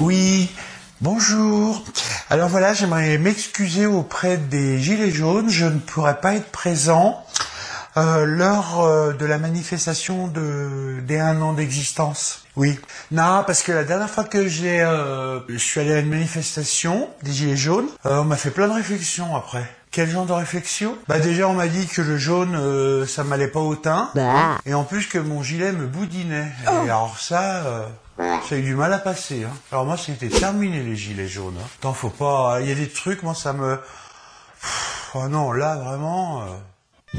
Oui, bonjour. Alors voilà, j'aimerais m'excuser auprès des Gilets jaunes. Je ne pourrai pas être présent euh, lors euh, de la manifestation de, des un an d'existence. Oui. Non, parce que la dernière fois que j'ai, euh, je suis allé à une manifestation des Gilets jaunes, euh, on m'a fait plein de réflexions après. Quel genre de réflexion? Bah déjà on m'a dit que le jaune euh, ça m'allait pas au teint Bah. et en plus que mon gilet me boudinait. Et alors ça euh, ça a eu du mal à passer hein. Alors moi c'était terminé les gilets jaunes. Hein. Attends, faut pas il y a des trucs moi ça me Oh non, là vraiment euh,